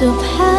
of hell.